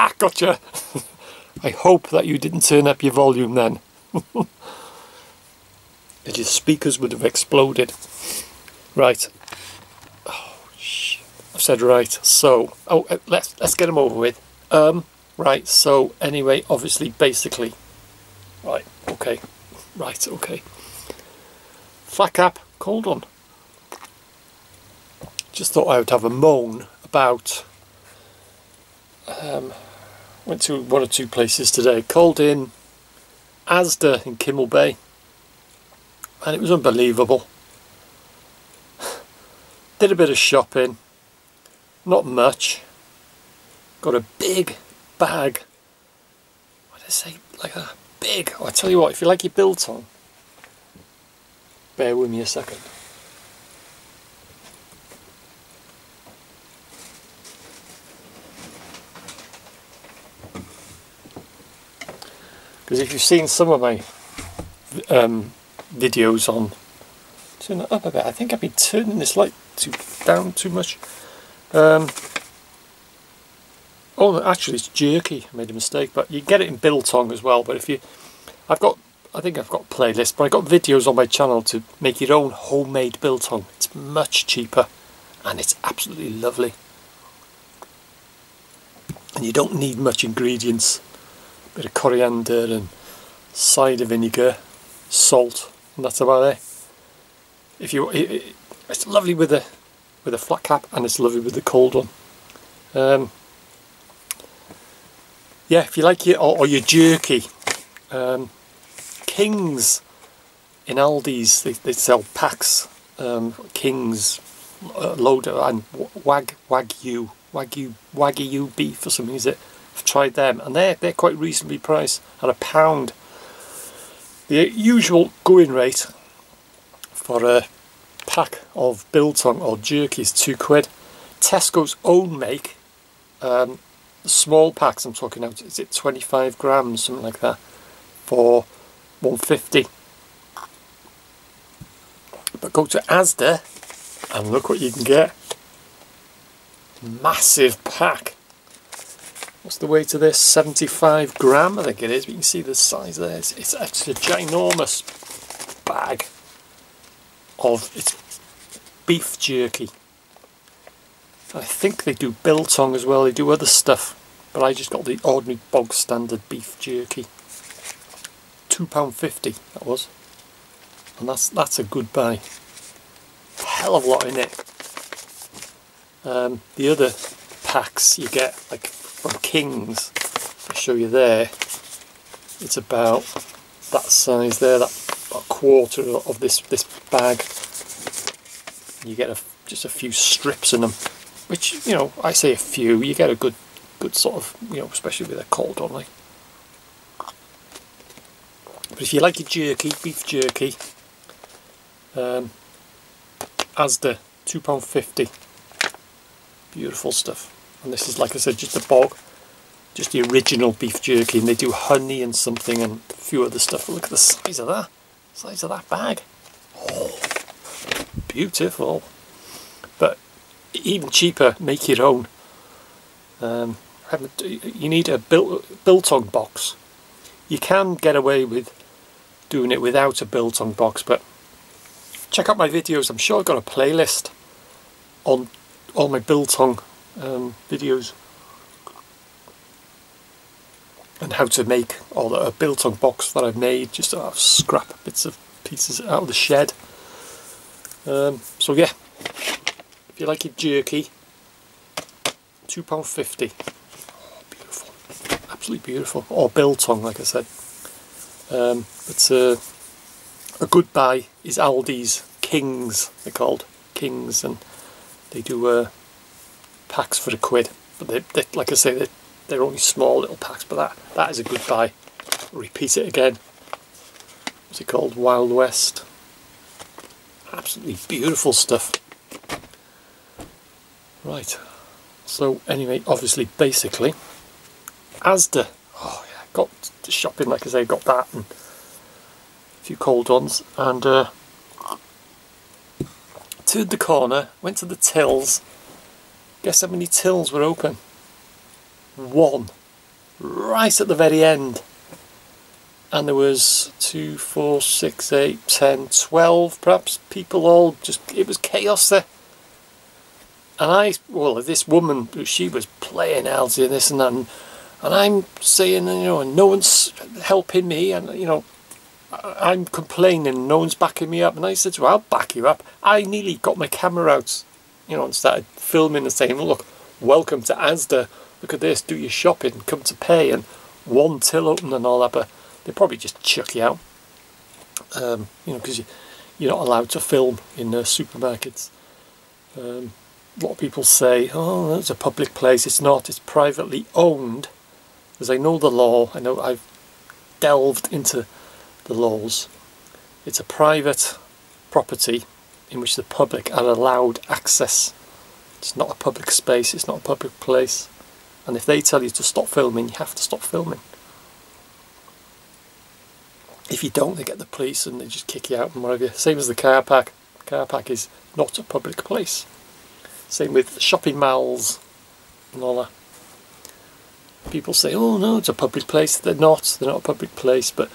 Ha, gotcha! I hope that you didn't turn up your volume then. your speakers would have exploded. Right. Oh, shit. I've said right. So, oh, uh, let's let's get them over with. Um, right. So, anyway, obviously, basically, right. Okay. Right. Okay. Flat cap, cold on. Just thought I would have a moan about. Um, went to one or two places today. Called in Asda in Kinmel Bay, and it was unbelievable. Did a bit of shopping, not much. Got a big bag. What did I say? Like a big. Oh, I tell you what, if you like your biltong, bear with me a second. Because if you've seen some of my um, videos on turn it up a bit. I think I've been turning this light too down too much. Um, oh, actually, it's jerky. I made a mistake, but you get it in biltong as well. But if you, I've got, I think I've got a playlist, but I've got videos on my channel to make your own homemade biltong. It's much cheaper, and it's absolutely lovely. And you don't need much ingredients. Bit of coriander and cider vinegar, salt, and that's about it. If you it, it's lovely with a with a flat cap and it's lovely with the cold one. Um, yeah if you like your or, or your jerky um, Kings in Aldi's they, they sell packs um, Kings uh, load of, and wag wagyu wagyu wagyu beef or something is it I've tried them and they're they're quite reasonably priced at a pound the usual going rate for a pack of biltong or jerky is two quid. Tesco's own make, um, small packs I'm talking about, is it 25 grams, something like that, for 150. But go to Asda and look what you can get. Massive pack. What's the weight of this? 75 gram, I think it is. But you can see the size there. It's, it's, it's a ginormous bag of it's beef jerky. I think they do biltong as well, they do other stuff, but I just got the ordinary bog standard beef jerky. £2.50 that was. And that's that's a good buy. Hell of a lot in it. Um, the other packs you get like from Kings, I'll show you there, it's about that size there, that a quarter of this this bag. You get a, just a few strips in them, which you know I say a few. You get a good good sort of you know especially with a cold one like. But if you like your jerky, beef jerky, um, Asda two pound fifty. Beautiful stuff, and this is like I said, just a bog just the original beef jerky and they do honey and something and a few other stuff. Look at the size of that size of that bag. Oh, beautiful. But even cheaper, make your own. Um, you need a built biltong box. You can get away with doing it without a biltong box, but check out my videos. I'm sure I've got a playlist on all my biltong um, videos and how to make all the a biltong box that I've made just out of scrap bits of pieces out of the shed. Um, so yeah if you like your jerky £2.50 oh, beautiful absolutely beautiful. Or biltong like I said. Um, but uh, a good buy is Aldi's Kings they're called. Kings and they do uh, packs for a quid but they, they like I say they they're only small little packs, but that, that is a good buy. Repeat it again. What's it called? Wild West. Absolutely beautiful stuff. Right. So anyway, obviously, basically, Asda. Oh yeah, got shopping like I say, got that and a few cold ones, and uh, turned the corner, went to the tills. Guess how many tills were open? one. right at the very end. And there was two, four, six, eight, ten, twelve, perhaps people all just, it was chaos there. And I, well, this woman, she was playing Elsie and this and that, and, and I'm saying, you know, and no one's helping me, and, you know, I'm complaining, no one's backing me up. And I said, well, I'll back you up. I nearly got my camera out, you know, and started filming and saying, look, welcome to Asda. Look at this, do your shopping, come to pay, and one till open and all that. But they probably just chuck you out, um, you know, because you, you're not allowed to film in uh, supermarkets. Um, a lot of people say, oh, it's a public place. It's not, it's privately owned. Because I know the law, I know I've delved into the laws. It's a private property in which the public are allowed access. It's not a public space, it's not a public place. And if they tell you to stop filming, you have to stop filming. If you don't, they get the police and they just kick you out and whatever. Same as the car park. Car park is not a public place. Same with shopping malls and all that. People say, oh no, it's a public place. They're not. They're not a public place. But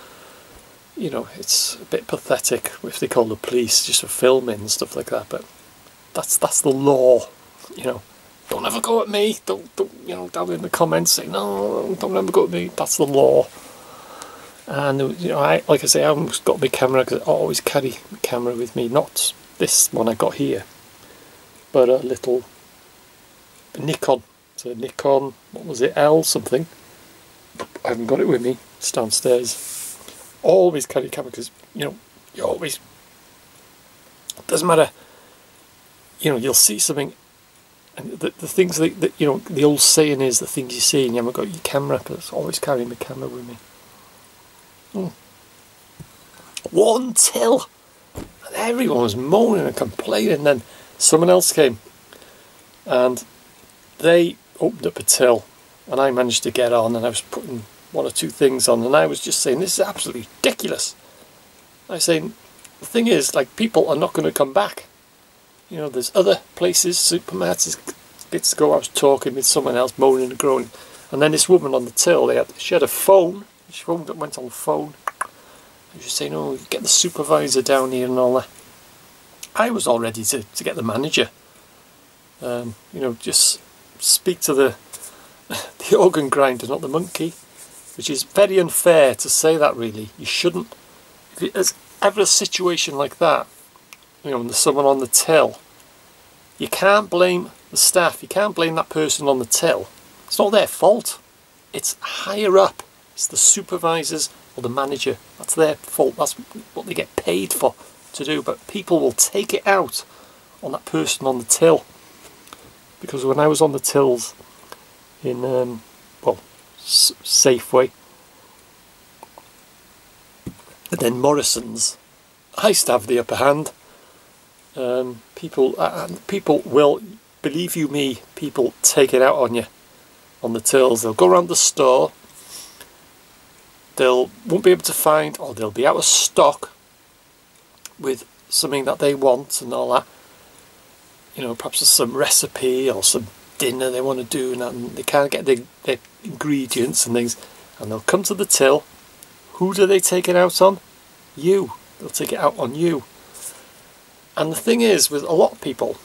you know, it's a bit pathetic if they call the police just for filming and stuff like that. But that's that's the law, you know. Don't ever go at me. Don't, don't you know down in the comments say no. Don't ever go at me. That's the law. And you know, I like I say, I have got my camera because I always carry my camera with me. Not this one I got here, but a little Nikon. So Nikon, what was it? L something. I haven't got it with me. It's downstairs always carry camera because you know you always doesn't matter you know you'll see something and the, the things that, that you know the old saying is the things you see and you haven't got your camera but it's always carrying the camera with me mm. one till and everyone was moaning and complaining then someone else came and they opened up a till and I managed to get on and I was putting one or two things on, and I was just saying, this is absolutely ridiculous. I saying, the thing is, like, people are not going to come back. You know, there's other places, supermarkets, bits ago I was talking with someone else, moaning and groaning, and then this woman on the till, they had, she had a phone, she phoned, went on the phone, and she was saying, oh, get the supervisor down here and all that. I was all ready to, to get the manager. Um, you know, just speak to the the organ grinder, not the monkey which is very unfair to say that really. You shouldn't, if there's ever a situation like that, you know, there's someone on the till, you can't blame the staff, you can't blame that person on the till. It's not their fault. It's higher up. It's the supervisors or the manager. That's their fault. That's what they get paid for to do. But people will take it out on that person on the till. Because when I was on the tills in um, Safeway. And then Morrison's. I to have the upper hand. Um, people, uh, people will believe you me. People take it out on you, on the tills. They'll go around the store. They'll won't be able to find, or they'll be out of stock with something that they want and all that. You know, perhaps some recipe or some dinner they want to do and they can't get the, the ingredients and things and they'll come to the till. Who do they take it out on? You. They'll take it out on you. And the thing is with a lot of people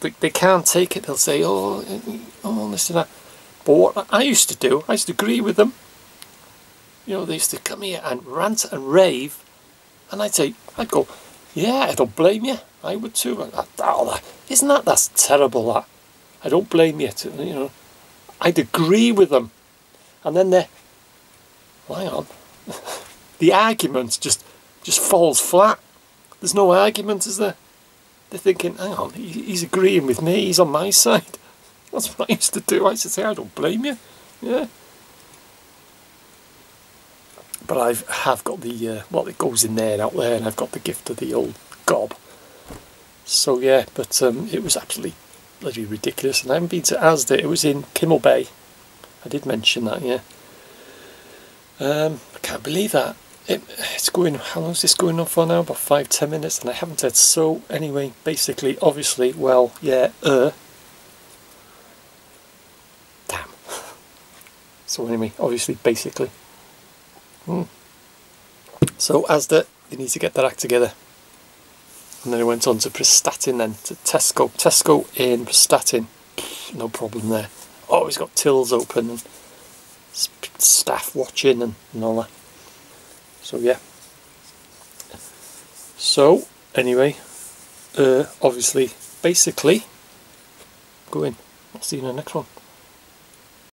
they, they can't take it. They'll say oh oh listen that. But what I used to do I used to agree with them. You know they used to come here and rant and rave and I'd say I'd go yeah I don't blame you I would too. Oh, isn't that that's terrible that I don't blame you. To, you know, I'd agree with them, and then they, hang on, the argument just just falls flat. There's no argument, is there? They're thinking, hang on, he's agreeing with me. He's on my side. That's what I used to do. I used to say, I don't blame you. Yeah. But I've have got the uh, well, it goes in there and out there, and I've got the gift of the old gob. So yeah, but um, it was absolutely bloody ridiculous. And I haven't been to Asda. It was in Kinmel Bay. I did mention that, yeah. Um, I can't believe that. It, it's going, how long is this going on for now? About five, ten minutes, and I haven't said so. Anyway, basically, obviously, well, yeah, uh. Damn. So anyway, obviously, basically. Hmm. So Asda, they need to get their act together. And then it went on to Prestatyn then, to Tesco. Tesco in Prestatyn, no problem there. Oh, he's got tills open and staff watching and, and all that. So yeah. So anyway, uh, obviously, basically, go in. I'll see you in the next one.